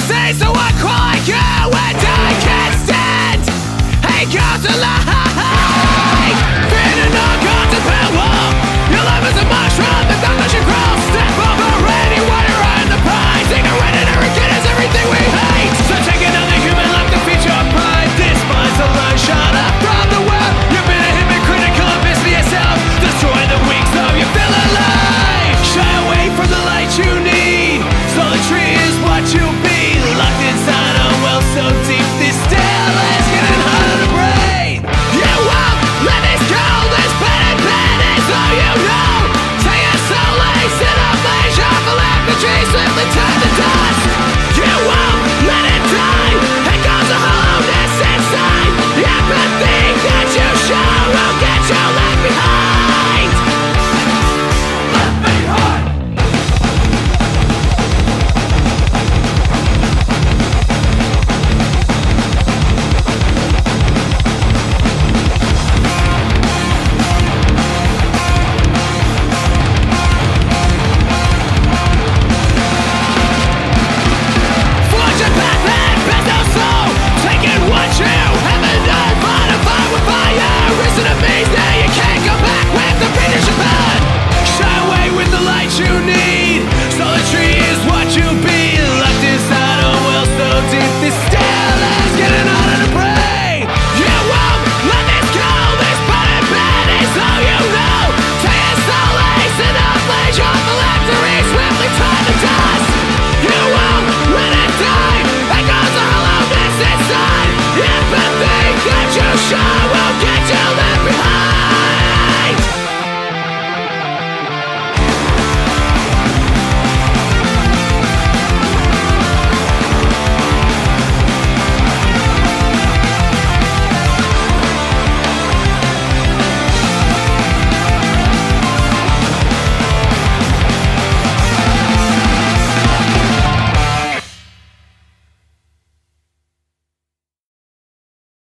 sees someone crying and I can't stand. He goes life.